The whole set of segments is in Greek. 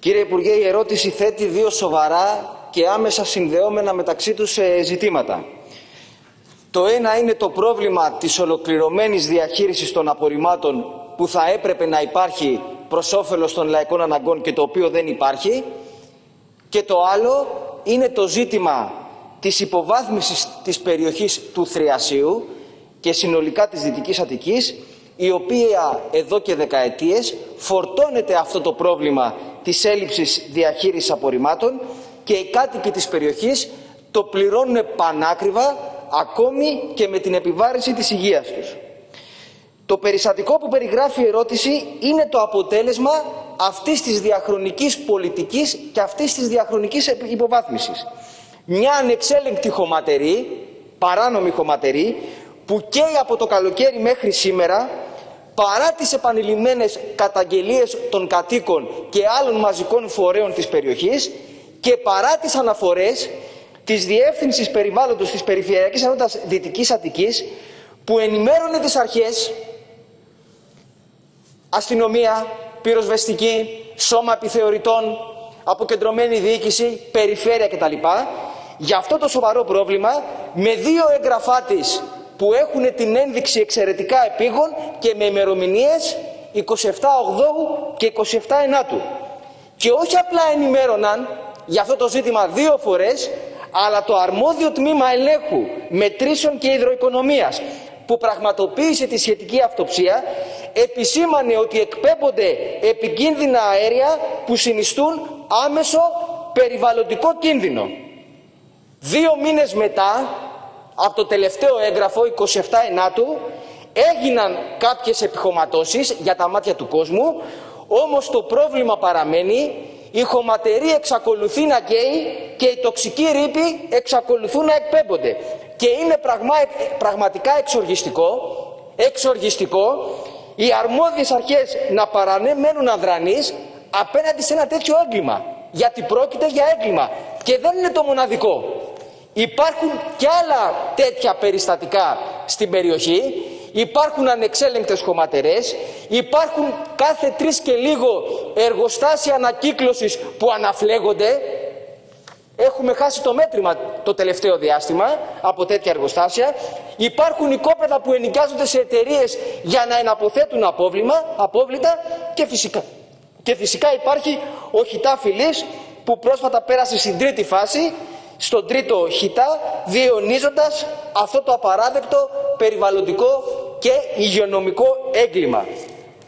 Κύριε Υπουργέ, η ερώτηση θέτει δύο σοβαρά και άμεσα συνδεόμενα μεταξύ τους ε, ζητήματα. Το ένα είναι το πρόβλημα της ολοκληρωμένης διαχείρισης των απορριμμάτων που θα έπρεπε να υπάρχει προς όφελος των λαϊκών αναγκών και το οποίο δεν υπάρχει. Και το άλλο είναι το ζήτημα της υποβάθμισης της περιοχής του Θριασίου και συνολικά της Δυτικής Αττικής η οποία εδώ και δεκαετίες φορτώνεται αυτό το πρόβλημα της έλλειψης διαχείρισης απορριμμάτων και οι κάτοικοι της περιοχής το πληρώνουν πανάκριβα ακόμη και με την επιβάρηση της υγείας τους. Το περιστατικό που περιγράφει η ερώτηση είναι το αποτέλεσμα αυτής της διαχρονικής πολιτικής και αυτής της διαχρονικής υποβάθμισης. Μια ανεξέλεγκτη χωματερή, παράνομη χωματερή, που καίει από το καλοκαίρι μέχρι σήμερα παρά τις επανειλημμένες καταγγελίες των κατοίκων και άλλων μαζικών φορέων της περιοχής και παρά τις αναφορές της Διεύθυνσης Περιβάλλοντος της Περιφερειακής Ενότητας Δυτικής Αττικής που ενημέρωνε τις αρχές, αστυνομία, πυροσβεστική, σώμα επιθεωρητών, αποκεντρωμένη διοίκηση, περιφέρεια κτλ. Για αυτό το σοβαρό πρόβλημα με δύο έγγραφά της που έχουν την ένδειξη εξαιρετικά επίγον και με ημερομηνίες 27 Οκτώβου και 27 Ενάτου. Και όχι απλά ενημέρωναν για αυτό το ζήτημα δύο φορές, αλλά το αρμόδιο τμήμα ελέγχου μετρήσεων και υδροοικονομίας που πραγματοποίησε τη σχετική αυτοψία επισήμανε ότι εκπέμπονται επικίνδυνα αέρια που συνιστούν άμεσο περιβαλλοντικό κίνδυνο. Δύο μήνες μετά από το τελευταίο έγγραφο 27 Ενάτου έγιναν κάποιες επιχωματώσεις για τα μάτια του κόσμου όμως το πρόβλημα παραμένει η χωματερή εξακολουθεί να καίει και οι τοξικοί ρήποι εξακολουθούν να εκπέμπονται. Και είναι πραγμα, πραγματικά εξοργιστικό εξοργιστικό οι αρμόδιες αρχές να παραμένουν αδρανείς απέναντι σε ένα τέτοιο έγκλημα γιατί πρόκειται για έγκλημα και δεν είναι το μοναδικό Υπάρχουν και άλλα τέτοια περιστατικά στην περιοχή. Υπάρχουν ανεξέλεγκτες χωματερές, υπάρχουν κάθε τρεις και λίγο εργοστάσια ανακύκλωσης που αναφλέγονται. Έχουμε χάσει το μέτρημα το τελευταίο διάστημα από τέτοια εργοστάσια. Υπάρχουν οικόπεδα που ενοικιάζονται σε εταιρείες για να εναποθέτουν απόβλημα, απόβλητα και φυσικά, και φυσικά υπάρχει ο χιτά που πρόσφατα πέρασε στην τρίτη φάση στον τρίτο χιτά διαιωνίζοντας αυτό το απαράδεκτο περιβαλλοντικό και υγειονομικό έγκλημα.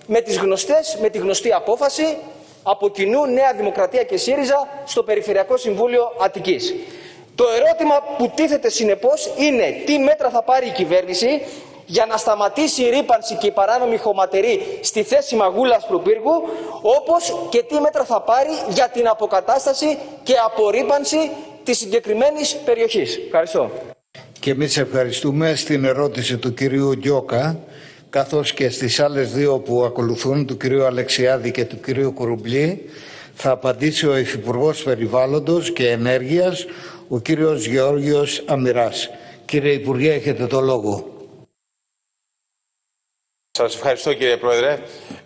Με, τις γνωστές, με τη γνωστή απόφαση από κοινού Νέα Δημοκρατία και ΣΥΡΙΖΑ στο Περιφερειακό Συμβούλιο Αττικής. Το ερώτημα που τίθεται συνεπώς είναι τι μέτρα θα πάρει η κυβέρνηση για να σταματήσει η ρήπανση και η παράνομη χωματερή στη θέση μαγούλας προπύργου, όπως και τι μέτρα θα πάρει για την αποκατάσταση και απορρίπανση της συγκεκριμένης περιοχής. Ευχαριστώ. Και εμείς ευχαριστούμε στην ερώτηση του κυρίου Γκιόκα καθώς και στις άλλες δύο που ακολουθούν του κυρίου Αλεξιάδη και του κυρίου Κουρουμπλή θα απαντήσει ο Υφυπουργός Περιβάλλοντος και Ενέργειας ο κύριος Γεώργιος Αμυράς. Κύριε Υπουργέ, έχετε το λόγο. Σας ευχαριστώ κύριε Πρόεδρε.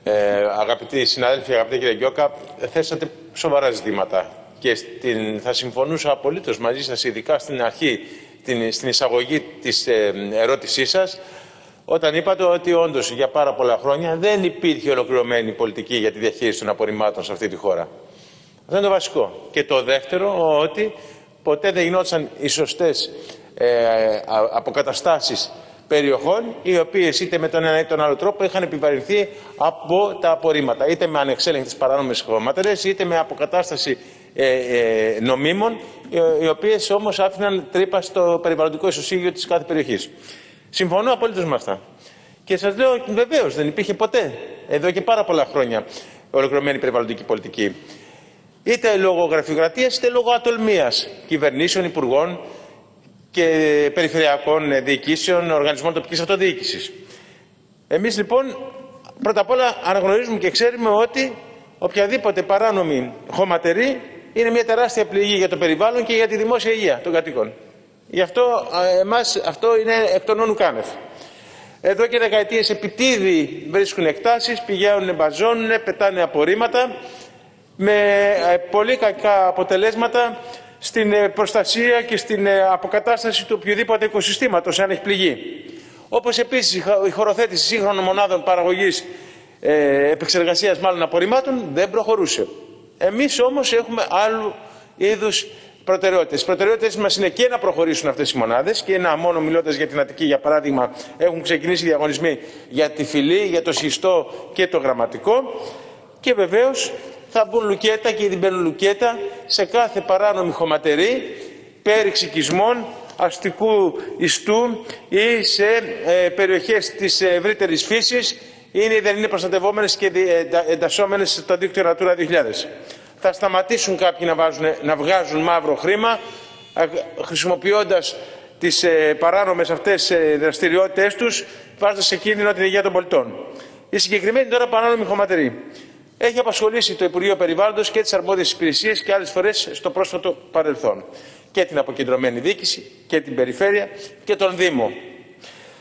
Ε, αγαπητοί συνάδελφοι, αγαπητέ κύριε Γκιόκα, θέσατε σοβαρά ζητήματα και στην, θα συμφωνούσα απολύτως μαζί σας, ειδικά στην αρχή, την, στην εισαγωγή της ε, ερώτησής σας, όταν είπατε ότι όντως για πάρα πολλά χρόνια δεν υπήρχε ολοκληρωμένη πολιτική για τη διαχείριση των απορριμμάτων σε αυτή τη χώρα. Αυτό είναι το βασικό. Και το δεύτερο, ότι ποτέ δεν γινόταν οι σωστές ε, αποκαταστάσεις περιοχών, οι οποίες είτε με τον ένα ή τον άλλο τρόπο είχαν επιβαρυνθεί από τα απορρίμματα. Είτε με ανεξέλεγκτες παράνομες χωματερές, είτε με αποκατάσταση ε, ε, νομίμων, οι οποίες όμως άφηναν τρύπα στο περιβαλλοντικό ισοσύγιο της κάθε περιοχής. Συμφωνώ απολύτω με αυτά. Και σας λέω βεβαίως δεν υπήρχε ποτέ, εδώ και πάρα πολλά χρόνια, ολοκληρωμένη περιβαλλοντική πολιτική. Είτε λόγω γραφειοκρατίας είτε λόγω ατολμίας κυβερνήσεων, υπουργών και περιφερειακών διοικήσεων, οργανισμών τοπικής αυτοδιοίκησης. Εμείς λοιπόν πρώτα απ' όλα αναγνωρίζουμε και ξέρουμε ότι οποιαδήποτε παράνομη χωματερή είναι μια τεράστια πληγή για το περιβάλλον και για τη δημόσια υγεία των κατοίκων. Γι' αυτό εμάς αυτό είναι εκ των όνου κάνευ. Εδώ και δεκαετίες επιτίδη βρίσκουν εκτάσεις, πηγαίνουν, μπαζώνουν, πετάνε απορρίμματα με ε, πολύ κακά αποτελέσματα στην ε, προστασία και στην ε, αποκατάσταση του οποιοδήποτε οικοσυστήματος αν έχει πληγεί. Όπως επίσης η χωροθέτηση σύγχρονων μονάδων παραγωγής ε, επεξεργασίας μάλλον απορριμμάτων δεν προχωρούσε. Εμείς όμως έχουμε άλλου είδους προτεραιότητες. Οι προτεραιότητες μας είναι και να προχωρήσουν αυτές οι μονάδες και να μόνο μιλώντας για την Αττική για παράδειγμα έχουν ξεκινήσει διαγωνισμοί για τη φυλή, για το σχιστό και το γραμματικό και βεβαίως θα μπουν λουκέτα και ήδη μπαίνουν λουκέτα σε κάθε παράνομη χωματερή, πέριξη οικισμών, αστικού ιστού ή σε ε, περιοχές της ευρύτερης φύσης είναι ή δεν είναι προστατευόμενες και εντασσόμενες στο δίκτυο Natura 2000. Θα σταματήσουν κάποιοι να, βάζουν, να βγάζουν μαύρο χρήμα χρησιμοποιώντας τις ε, παράνομες αυτές ε, δραστηριότητες τους βάζοντας σε κίνδυνο την υγεία των πολιτών. Η συγκεκριμένη τώρα παράνομη χωματερή έχει απασχολήσει το Υπουργείο Περιβάλλοντος και τις αρμόδιες υπηρεσίες και άλλες φορές στο πρόσφατο παρελθόν. Και την αποκεντρωμένη διοίκηση και την περιφέρεια και τον Δήμο.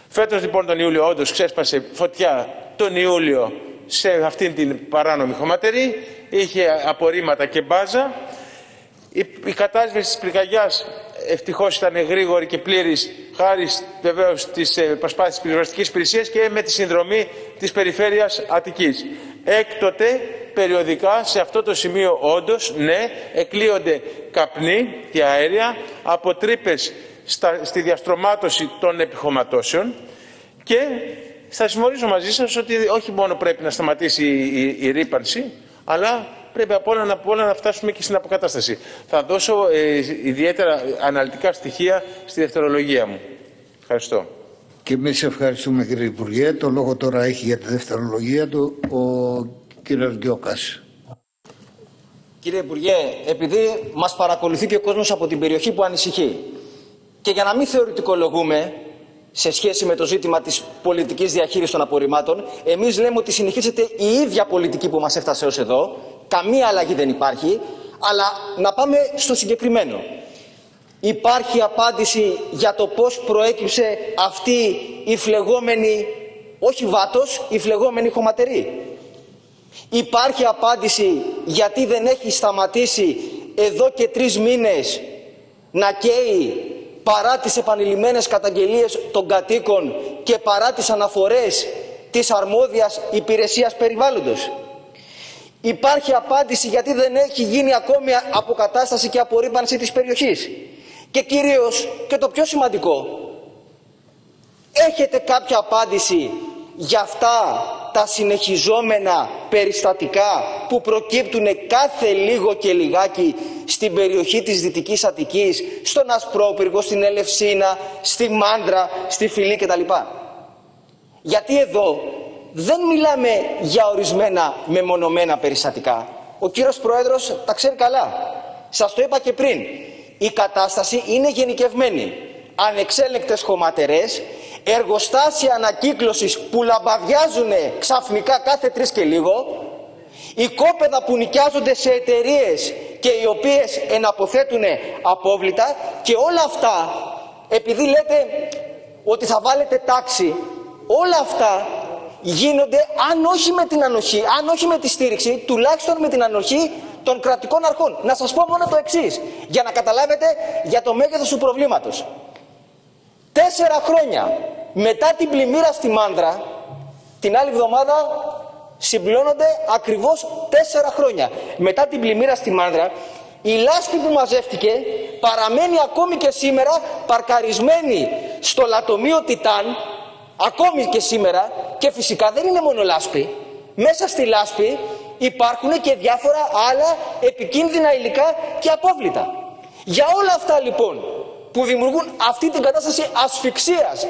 Φέτος λοιπόν τον Ιούλιο όντως ξέσπασε φωτιά τον Ιούλιο σε αυτήν την παράνομη χωματερή. Είχε απορρίμματα και μπάζα. Η, η κατάσβεση της πυρκαγιάς ευτυχώς ήταν γρήγορη και πλήρης χάρη βεβαίως στις προσπάθειες της πυροσβεστικής υπηρεσίας και με τη συνδρομή της περιφέρειας Αττικής. Έκτοτε, περιοδικά, σε αυτό το σημείο όντως, ναι, εκλείονται καπνοί και αέρια από τρύπες στη διαστρωμάτωση των επιχωματώσεων και θα συμφωνήσω μαζί σας ότι όχι μόνο πρέπει να σταματήσει η, η, ρήπανση, αλλά πρέπει από όλα, από όλα να φτάσουμε και στην αποκατάσταση. Θα δώσω ε, ιδιαίτερα αναλυτικά στοιχεία στη δευτερολογία μου. Ευχαριστώ. Και εμείς ευχαριστούμε κύριε Υπουργέ. Το λόγο τώρα έχει για τη δευτερολογία του ο κύριος Γκιόκας. Κύριε Υπουργέ, επειδή μας παρακολουθεί και ο κόσμος από την περιοχή που ανησυχεί και για να μην θεωρητικολογούμε σε σχέση με το ζήτημα της πολιτικής διαχείρισης των απορριμμάτων, εμείς λέμε ότι συνεχίζεται η ίδια πολιτική που μας έφτασε ως εδώ, καμία αλλαγή δεν υπάρχει, αλλά να πάμε στο συγκεκριμένο. Υπάρχει απάντηση για το πώς προέκυψε αυτή η φλεγόμενη, όχι βάτος, η φλεγόμενη χωματερή. Υπάρχει απάντηση γιατί δεν έχει σταματήσει εδώ και τρεις μήνες να καίει παρά τις επανειλημμένες καταγγελίες των κατοίκων και παρά τις αναφορές της αρμόδιας υπηρεσίας περιβάλλοντος. Υπάρχει απάντηση γιατί δεν έχει γίνει ακόμη αποκατάσταση και απορρίπανση της περιοχής. Και κυρίως και το πιο σημαντικό, έχετε κάποια απάντηση για αυτά τα συνεχιζόμενα περιστατικά που προκύπτουν κάθε λίγο και λιγάκι στην περιοχή της Δυτικής Αττικής, στον Ασπρόπυργο, στην Ελευσίνα, στη Μάντρα, στη Φιλή κτλ. Γιατί εδώ δεν μιλάμε για ορισμένα μεμονωμένα περιστατικά. Ο κύριος Πρόεδρος τα ξέρει καλά. Σας το είπα και πριν. Η κατάσταση είναι γενικευμένη. Ανεξέλεγκτες χωματερές, εργοστάσια ανακύκλωσης που λαμπαδιάζουν ξαφνικά κάθε τρεις και λίγο, οικόπεδα που νοικιάζονται σε εταιρείες και οι οποίες εναποθέτουν απόβλητα και όλα αυτά, επειδή λέτε ότι θα βάλετε τάξη, όλα αυτά γίνονται αν όχι με την ανοχή, αν όχι με τη στήριξη, τουλάχιστον με την ανοχή των κρατικών αρχών. Να σας πω μόνο το εξής, για να καταλάβετε για το μέγεθος του προβλήματος. Τέσσερα χρόνια μετά την πλημμύρα στη Μάνδρα, την άλλη εβδομάδα συμπληρώνονται ακριβώς τέσσερα χρόνια. Μετά την πλημμύρα στη Μάνδρα, η λάσπη που μαζεύτηκε παραμένει ακόμη και σήμερα παρκαρισμένη στο λατομείο Τιτάν, ακόμη και σήμερα, και φυσικά δεν είναι μόνο λάσπη. Μέσα στη λάσπη υπάρχουν και διάφορα άλλα επικίνδυνα υλικά και απόβλητα. Για όλα αυτά λοιπόν που δημιουργούν αυτή την κατάσταση ασφυξίας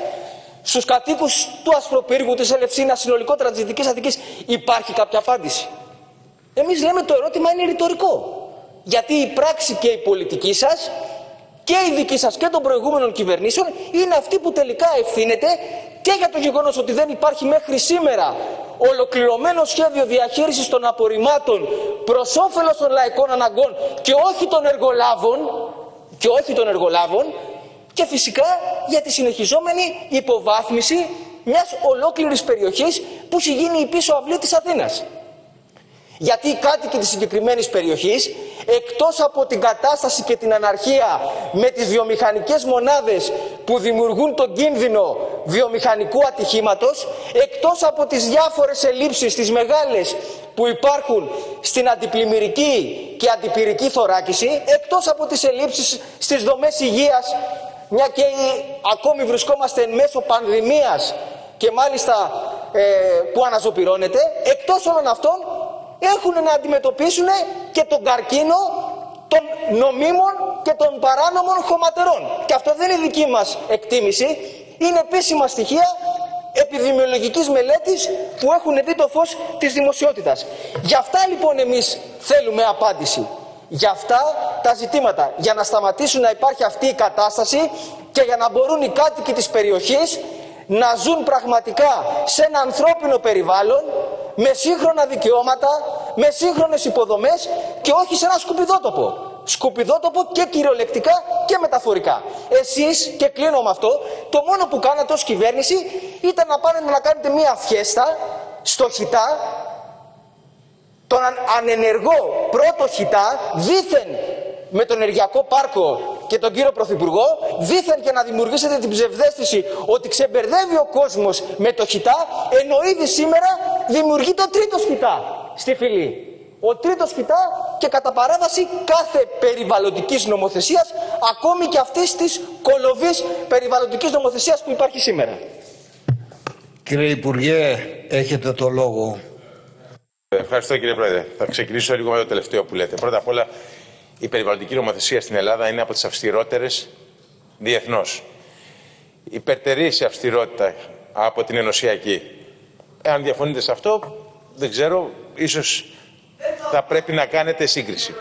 στους κατοίκους του Ασπροπύργου, της Ελευσίνας, συνολικότερα της Δυτικής Αττικής υπάρχει κάποια απάντηση. Εμείς λέμε το ερώτημα είναι ρητορικό. Γιατί η πράξη και η πολιτική σας και η δική σας και των προηγούμενων κυβερνήσεων είναι αυτή που τελικά ευθύνεται και για το γεγονός ότι δεν υπάρχει μέχρι σήμερα ολοκληρωμένο σχέδιο διαχείρισης των απορριμμάτων προς όφελος των λαϊκών αναγκών και όχι των εργολάβων και όχι των εργολάβων και φυσικά για τη συνεχιζόμενη υποβάθμιση μιας ολόκληρης περιοχής που έχει γίνει η πίσω αυλή της Αθήνας. Γιατί οι κάτοικοι της συγκεκριμένης περιοχής, εκτός από την κατάσταση και την αναρχία με τις βιομηχανικές μονάδες που δημιουργούν τον κίνδυνο βιομηχανικού ατυχήματος, εκτός από τις διάφορες ελλείψεις, τις μεγάλες που υπάρχουν στην αντιπλημμυρική και αντιπυρική θωράκιση, εκτός από τις ελλείψεις στις δομές υγείας, μια και ακόμη βρισκόμαστε εν μέσω πανδημίας και μάλιστα ε, που αναζωπυρώνεται, εκτός όλων αυτών έχουν να αντιμετωπίσουν και τον καρκίνο των νομίμων και των παράνομων χωματερών. Και αυτό δεν είναι δική μας εκτίμηση, είναι επίσημα στοιχεία επιδημιολογικής μελέτης που έχουν δει το φως της δημοσιότητας. Γι' αυτά λοιπόν εμείς θέλουμε απάντηση. Για αυτά τα ζητήματα, για να σταματήσουν να υπάρχει αυτή η κατάσταση και για να μπορούν οι κάτοικοι της περιοχής να ζουν πραγματικά σε ένα ανθρώπινο περιβάλλον με σύγχρονα δικαιώματα, με σύγχρονες υποδομές και όχι σε ένα σκουπιδότοπο. Σκουπιδότοπο και κυριολεκτικά και μεταφορικά. Εσείς, και κλείνω με αυτό, το μόνο που κάνατε ως κυβέρνηση ήταν να πάνε να κάνετε μία φιέστα στο Χιτά, τον ανενεργό πρώτο Χιτά, δήθεν με τον ενεργειακό πάρκο και τον κύριο Πρωθυπουργό, δήθεν και να δημιουργήσετε την ψευδέστηση ότι ξεμπερδεύει ο κόσμος με το χιτά, ενώ ήδη σήμερα δημιουργεί το τρίτο χιτά στη φυλή. Ο τρίτος χιτά και κατά παράβαση κάθε περιβαλλοντικής νομοθεσίας, ακόμη και αυτής της κολοβής περιβαλλοντικής νομοθεσίας που υπάρχει σήμερα. Κύριε Υπουργέ, έχετε το λόγο. Ευχαριστώ κύριε Πρόεδρε. Θα ξεκινήσω λίγο με το τελευταίο που λέτε. Πρώτα απ' όλα, η περιβαλλοντική νομοθεσία στην Ελλάδα είναι από τις αυστηρότερες διεθνώς. Υπερτερεί σε αυστηρότητα από την ενωσιακή. Εάν διαφωνείτε σε αυτό, δεν ξέρω, ίσως θα πρέπει να κάνετε σύγκριση.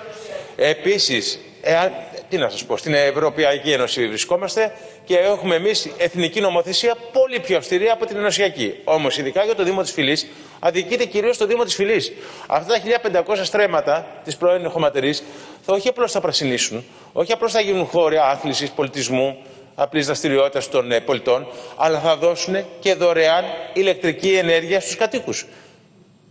Επίσης, εάν, τι να σας πω, στην Ευρωπαϊκή Ένωση βρισκόμαστε και έχουμε εμείς εθνική νομοθεσία πολύ πιο αυστηρή από την ενωσιακή. Όμως, ειδικά για το Δήμο της Φυλής, αδικείται κυρίως το Δήμο της Φυλής. Αυτά τα 1500 στρέμματα της πρώην χωματερής θα όχι απλώς θα πρασινίσουν, όχι απλώς θα γίνουν χώροι άθλησης, πολιτισμού, απλής δραστηριότητας των ε, πολιτών, αλλά θα δώσουν και δωρεάν ηλεκτρική ενέργεια στους κατοίκους.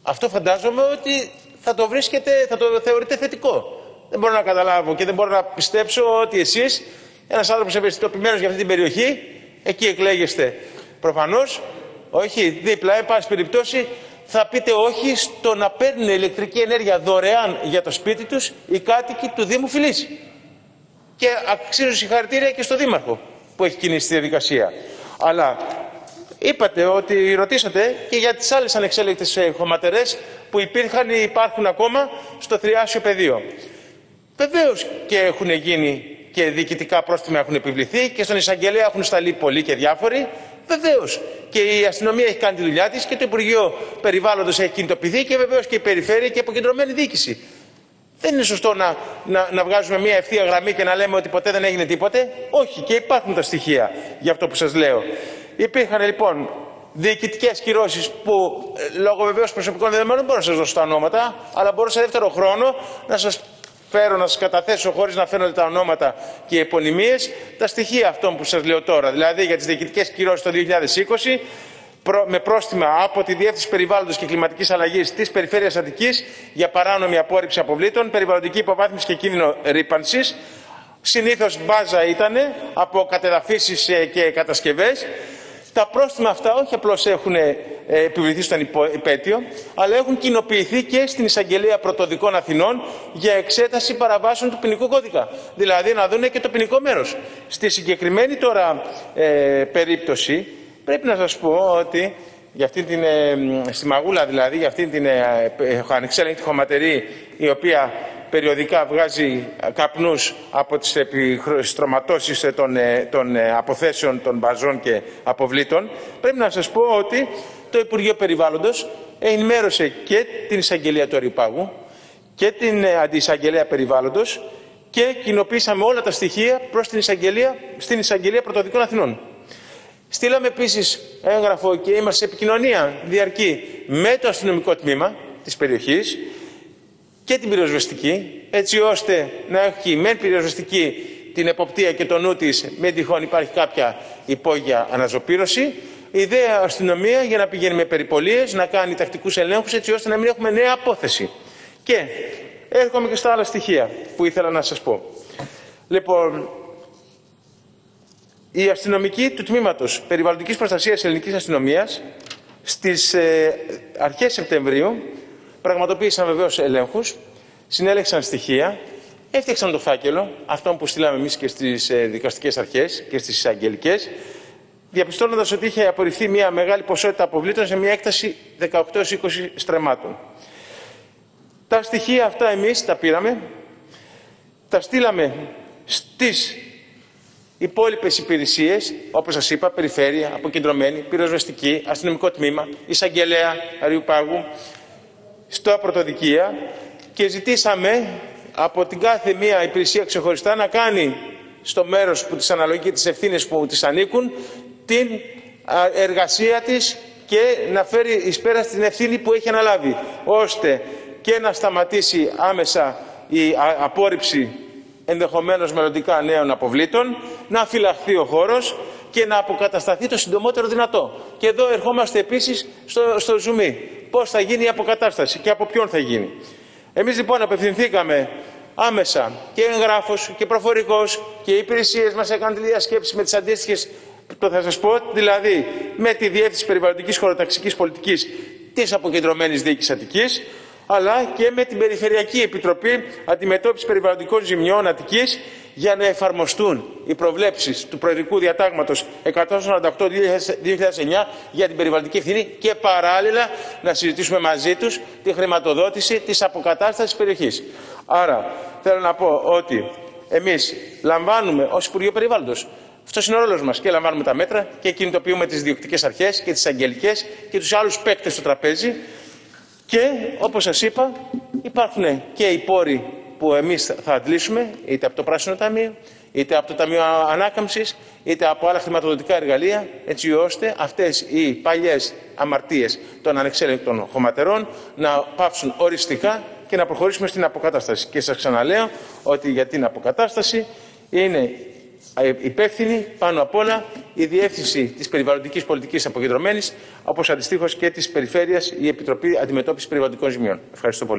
Αυτό φαντάζομαι ότι θα το βρίσκετε, θα το θεωρείτε θετικό. Δεν μπορώ να καταλάβω και δεν μπορώ να πιστέψω ότι εσείς, ένας άνθρωπος ευαισθητοποιημένος για αυτή την περιοχή, εκεί εκλέγεστε προφανώς, όχι δίπλα, εν πάση περιπτώσει, θα πείτε όχι στο να παίρνουν ηλεκτρική ενέργεια δωρεάν για το σπίτι τους οι κάτοικοι του Δήμου Φιλής. Και αξίζουν συγχαρητήρια και στο Δήμαρχο που έχει κινήσει τη διαδικασία. Αλλά είπατε ότι ρωτήσατε και για τις άλλες ανεξέλεγκτες ε, χωματερές που υπήρχαν ή υπάρχουν ακόμα στο θριάσιο πεδίο. Βεβαίως και έχουν γίνει και διοικητικά πρόστιμα έχουν επιβληθεί και στον εισαγγελέα έχουν σταλεί πολλοί και διάφοροι Βεβαίως. Και η αστυνομία έχει κάνει τη δουλειά της και το Υπουργείο Περιβάλλοντος έχει κινητοποιηθεί και βεβαίως και η Περιφέρεια και η αποκεντρωμένη διοίκηση. Δεν είναι σωστό να, να, να βγάζουμε μια ευθεία γραμμή και να λέμε ότι ποτέ δεν έγινε τίποτε. Όχι, και υπάρχουν τα στοιχεία για αυτό που σας λέω. Υπήρχαν λοιπόν διοικητικές κυρώσεις που ε, λόγω βεβαίως προσωπικών δεδομένων δεν μπορώ να σας δώσω τα ονόματα, αλλά μπορώ σε δεύτερο χρόνο να σας φέρω να σας καταθέσω χωρίς να φαίνονται τα ονόματα και οι επωνυμίες τα στοιχεία αυτών που σας λέω τώρα. Δηλαδή για τις διοικητικές κυρώσεις το 2020 με πρόστιμα από τη Διεύθυνση Περιβάλλοντος και Κλιματικής Αλλαγής της Περιφέρειας Αττικής για παράνομη απόρριψη αποβλήτων, περιβαλλοντική υποβάθμιση και κίνδυνο ρήπανσης. Συνήθως μπάζα ήταν από κατεδαφίσεις ε, και κατασκευές τα πρόστιμα αυτά όχι απλώς έχουν ε, επιβληθεί στον υπέτειο, αλλά έχουν κοινοποιηθεί και στην εισαγγελία πρωτοδικών Αθηνών για εξέταση παραβάσεων του ποινικού κώδικα. Δηλαδή να δουν και το ποινικό μέρος. Στη συγκεκριμένη τώρα ε, περίπτωση πρέπει να σας πω ότι για αυτή την, ε, στη Μαγούλα δηλαδή, για αυτή την ε, ανεξέλεγκτη χωματερή η οποία περιοδικά βγάζει καπνούς από τις επιστρωματώσεις των, ε, των ε, αποθέσεων των μπαζών και αποβλήτων, πρέπει να σας πω ότι το Υπουργείο Περιβάλλοντος ενημέρωσε και την εισαγγελία του Αριπάγου και την ε, αντισαγγελία περιβάλλοντος και κοινοποίησαμε όλα τα στοιχεία προς την εισαγγελία, στην εισαγγελία πρωτοδικών Αθηνών. Στείλαμε επίσης έγγραφο και είμαστε σε επικοινωνία διαρκή με το αστυνομικό τμήμα της περιοχής και την πυροσβεστική, έτσι ώστε να έχει μεν πυροσβεστική την εποπτεία και το νου της, με τυχόν υπάρχει κάποια υπόγεια αναζωπήρωση, η ιδέα αστυνομία για να πηγαίνει με περιπολίες, να κάνει τακτικούς ελέγχους, έτσι ώστε να μην έχουμε νέα απόθεση. Και έρχομαι και στα άλλα στοιχεία που ήθελα να σας πω. Λοιπόν, οι αστυνομικοί του Τμήματος Περιβαλλοντικής Προστασίας Ελληνικής Αστυνομίας στις ε, αρχές Σεπτεμβρίου πραγματοποίησαν βεβαίως ελέγχους, συνέλεξαν στοιχεία, έφτιαξαν το φάκελο, αυτό που στείλαμε εμείς και στις ε, δικαστικές αρχές και στις αγγελικές, διαπιστώνοντας ότι είχε απορριφθεί μια μεγάλη ποσότητα αποβλήτων σε μια έκταση 18-20 στρεμμάτων. Τα στοιχεία αυτά εμείς τα πήραμε, τα στείλαμε στις υπόλοιπες υπηρεσίες, όπως σας είπα, περιφέρεια, αποκεντρωμένη, πυροσβεστική, αστυνομικό τμήμα, εισαγγελέα Αριού Πάγου, στο πρωτοδικεία και ζητήσαμε από την κάθε μία υπηρεσία ξεχωριστά να κάνει στο μέρος που της αναλογεί και τις ευθύνες που της ανήκουν την εργασία της και να φέρει εις πέρας στην ευθύνη που έχει αναλάβει ώστε και να σταματήσει άμεσα η απόρριψη ενδεχομένως μελλοντικά νέων αποβλήτων, να φυλαχθεί ο χώρος και να αποκατασταθεί το συντομότερο δυνατό. Και εδώ ερχόμαστε επίσης στο, στο ζουμί. Πώς θα γίνει η αποκατάσταση και από ποιον θα γίνει. Εμείς λοιπόν απευθυνθήκαμε άμεσα και εγγράφος και προφορικός και οι υπηρεσίες μας έκαναν τη διασκέψη με τις αντίστοιχες το θα σας πω, δηλαδή με τη Διεύθυνση Περιβαλλοντικής Χωροταξικής Πολιτικής της Αποκεντρωμένης Διοίκησης Αττικής, αλλά και με την Περιφερειακή Επιτροπή Αντιμετώπισης Περιβαλλοντικών Ζημιών Αττικής για να εφαρμοστούν οι προβλέψεις του Προεδρικού Διατάγματος 148-2009 για την περιβαλλοντική ευθύνη και παράλληλα να συζητήσουμε μαζί τους τη χρηματοδότηση της αποκατάστασης περιοχής. Άρα θέλω να πω ότι εμείς λαμβάνουμε ως Υπουργείο Περιβάλλοντος αυτός είναι ο ρόλος μας. Και λαμβάνουμε τα μέτρα και κινητοποιούμε τις διοικητικέ αρχές και τις αγγελικές και τους άλλους παίκτες στο τραπέζι και όπως σας είπα υπάρχουν και οι πόροι που εμείς θα αντλήσουμε είτε από το Πράσινο Ταμείο, είτε από το Ταμείο Ανάκαμψης, είτε από άλλα χρηματοδοτικά εργαλεία, έτσι ώστε αυτές οι παλιές αμαρτίες των ανεξέλεγκτων χωματερών να πάψουν οριστικά και να προχωρήσουμε στην αποκατάσταση. Και σας ξαναλέω ότι για την αποκατάσταση είναι υπεύθυνη πάνω απ' όλα η Διεύθυνση της Περιβαλλοντικής Πολιτικής Αποκεντρωμένης, όπως αντιστοίχως και της Περιφέρειας η Επιτροπή Αντιμετώπισης Περιβαλλοντικών Ζημιών. Ευχαριστώ πολύ.